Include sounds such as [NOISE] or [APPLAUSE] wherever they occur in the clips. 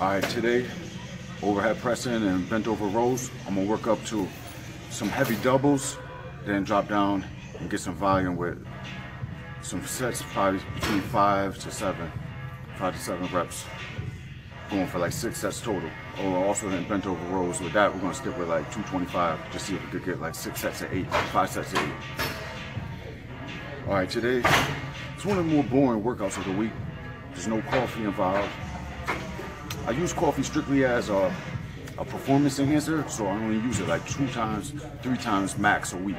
All right, today, overhead pressing and bent over rows. I'm gonna work up to some heavy doubles, then drop down and get some volume with some sets, probably between five to seven, five to seven reps. Going for like six sets total. Or also then bent over rows. With that, we're gonna stick with like 225, just see if we could get like six sets of eight, five sets of eight. All right, today, it's one of the more boring workouts of the week. There's no coffee involved. I use coffee strictly as a, a performance enhancer, so I only use it like two times, three times max a week.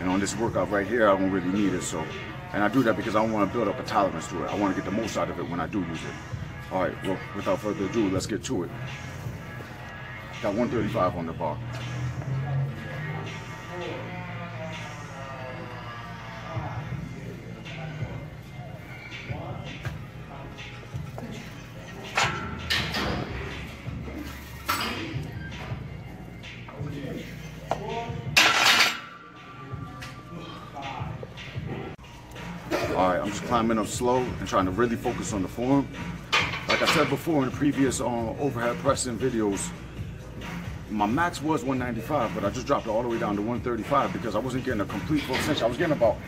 And on this workout right here, I don't really need it, so. And I do that because I want to build up a tolerance to it. I want to get the most out of it when I do use it. All right, well, without further ado, let's get to it. Got 135 on the bar. I'm just climbing up slow and trying to really focus on the form. Like I said before in the previous um, overhead pressing videos, my max was 195, but I just dropped it all the way down to 135 because I wasn't getting a complete full extension. I was getting about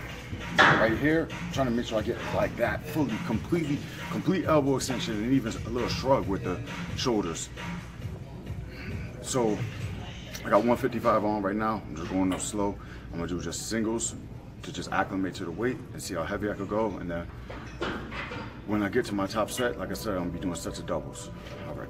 right here, trying to make sure I get like that, fully, completely, complete elbow extension and even a little shrug with the shoulders. So I got 155 on right now. I'm just going up slow. I'm gonna do just singles to just acclimate to the weight and see how heavy I could go. And then when I get to my top set, like I said, I'm gonna be doing sets of doubles. All right.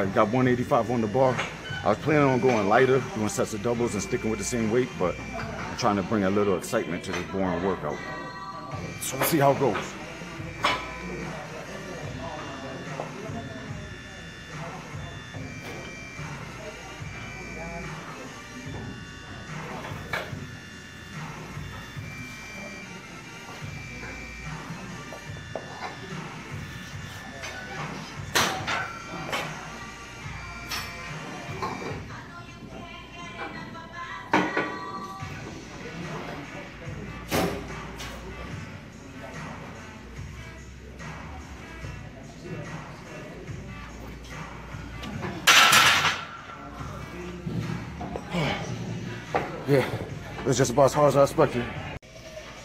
Right, got 185 on the bar. I was planning on going lighter, doing sets of doubles and sticking with the same weight, but I'm trying to bring a little excitement to this boring workout. So let's see how it goes. It's just about as hard as I expected.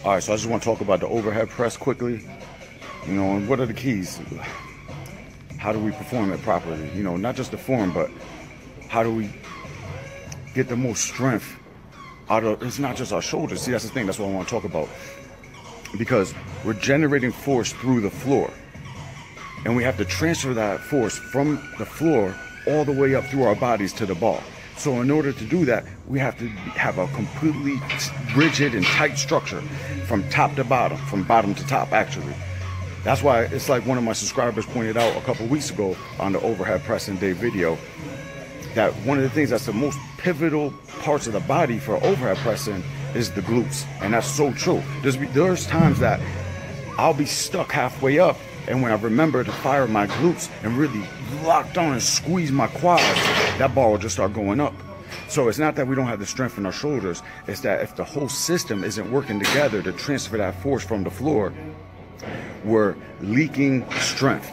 All right, so I just want to talk about the overhead press quickly. You know, and what are the keys? How do we perform it properly? You know, not just the form, but how do we get the most strength out of, it's not just our shoulders. See, that's the thing, that's what I want to talk about. Because we're generating force through the floor. And we have to transfer that force from the floor all the way up through our bodies to the ball. So in order to do that, we have to have a completely rigid and tight structure from top to bottom, from bottom to top actually. That's why it's like one of my subscribers pointed out a couple weeks ago on the overhead pressing day video that one of the things that's the most pivotal parts of the body for overhead pressing is the glutes. And that's so true. There's, there's times that I'll be stuck halfway up and when I remember to fire my glutes and really lock down and squeeze my quads, that bar will just start going up. So it's not that we don't have the strength in our shoulders, it's that if the whole system isn't working together to transfer that force from the floor, we're leaking strength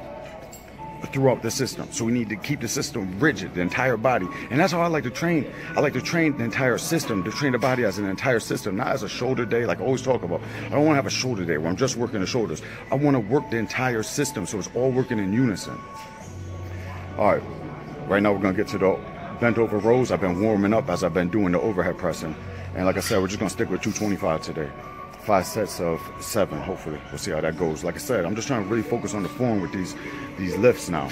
throughout the system. So we need to keep the system rigid, the entire body. And that's how I like to train. I like to train the entire system, to train the body as an entire system, not as a shoulder day, like I always talk about. I don't want to have a shoulder day where I'm just working the shoulders. I want to work the entire system so it's all working in unison. All right, right now we're to get to the bent over rows. I've been warming up as I've been doing the overhead pressing. And like I said, we're just to stick with 225 today. Five sets of seven hopefully. We'll see how that goes. Like i said i'm just trying to really focus on the form with these these lifts now.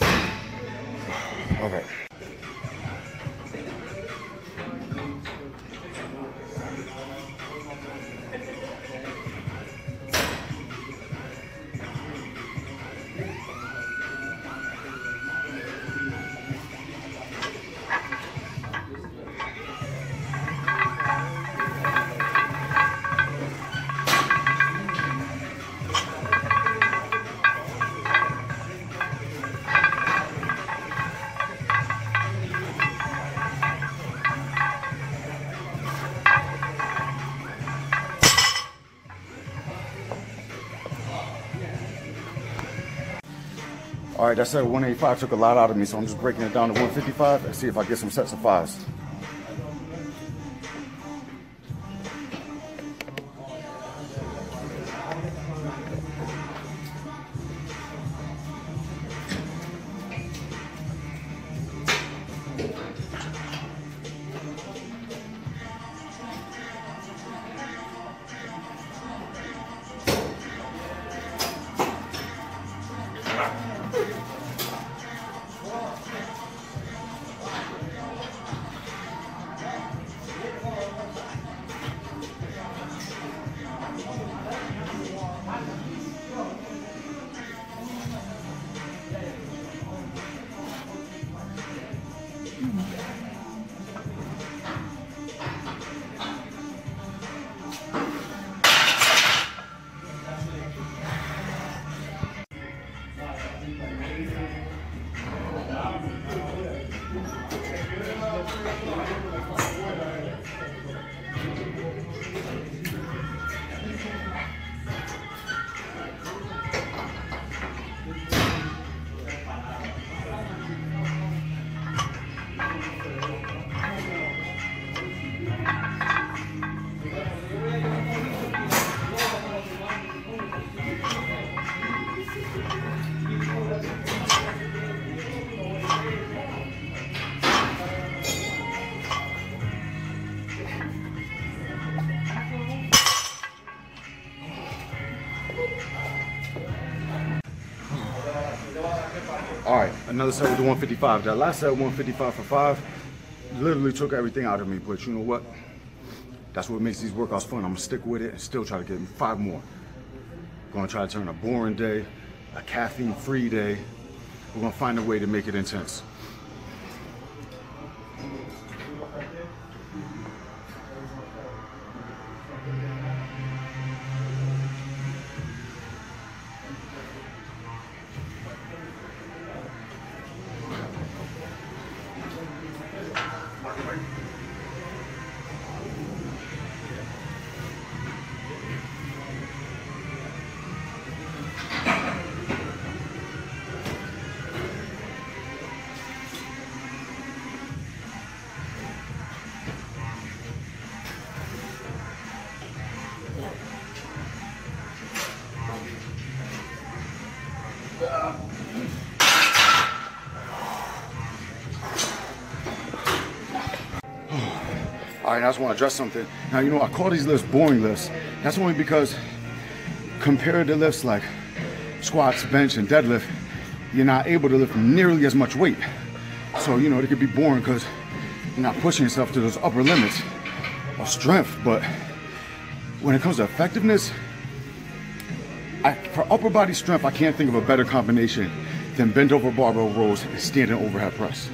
[SIGHS] All right right, set of 185 took a lot out of me, so I'm just breaking it down to 155 and see if I get some sets of fives. Another set with the 155. That last set 155 for five literally took everything out of me. But you know what? That's what makes these workouts fun. I'm gonna stick with it and still try to get five more. Gonna try to turn a boring day, a caffeine-free day. We're gonna find a way to make it intense. All right, I just want to address something. Now, you know, I call these lifts boring lifts. That's only because compared to lifts like squats, bench, and deadlift, you're not able to lift nearly as much weight. So, you know, it could be boring because you're not pushing yourself to those upper limits of strength. But when it comes to effectiveness, I, for upper body strength, I can't think of a better combination than bent over barbell rows and standing overhead press.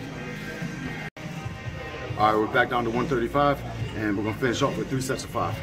All right, we're back down to 135, and we're gonna finish off with three sets of five.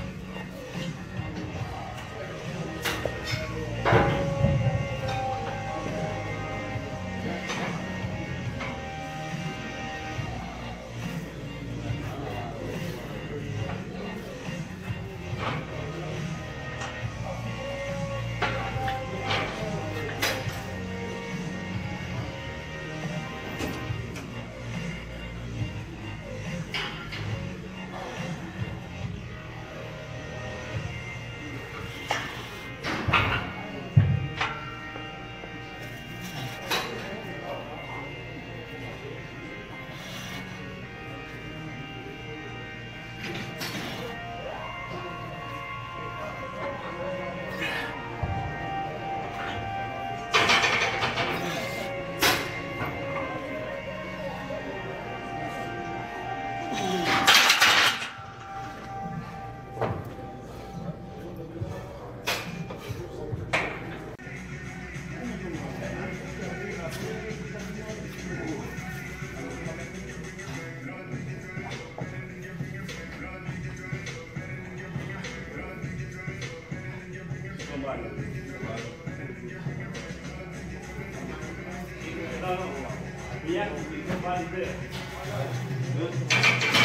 Good.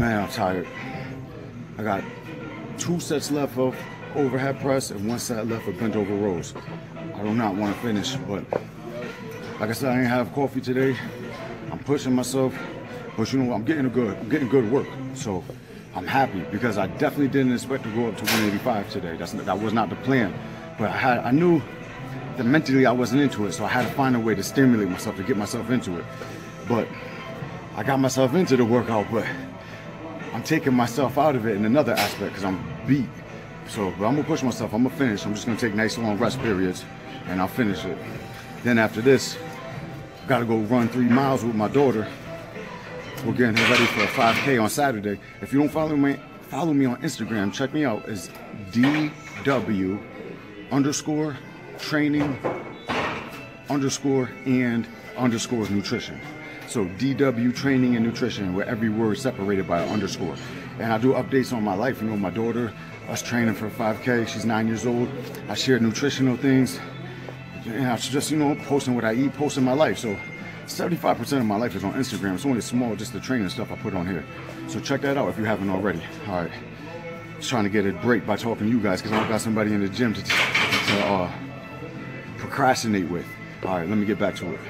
Man, I'm tired. I got two sets left of overhead press and one set left of bent over rows. I do not want to finish, but like I said, I didn't have coffee today. I'm pushing myself, but you know what? I'm getting a good, I'm getting good work. So I'm happy because I definitely didn't expect to go up to 185 today. That's that was not the plan, but I had, I knew that mentally I wasn't into it, so I had to find a way to stimulate myself to get myself into it. But I got myself into the workout, but I'm taking myself out of it in another aspect because I'm beat. So, but I'm gonna push myself. I'm gonna finish. I'm just gonna take nice long rest periods, and I'll finish it. Then after this, gotta go run three miles with my daughter. We're getting her ready for a 5K on Saturday. If you don't follow me, follow me on Instagram. Check me out. It's DW underscore training underscore and underscore nutrition. So DW training and nutrition, where every word is separated by an underscore. And I do updates on my life. You know, my daughter, us training for 5K. She's nine years old. I share nutritional things. And I just, you know, posting what I eat, posting my life. So 75% of my life is on Instagram. It's only small, just the training stuff I put on here. So check that out if you haven't already. All right. Just trying to get a break by talking to you guys because I don't got somebody in the gym to, to uh, procrastinate with. All right, let me get back to it.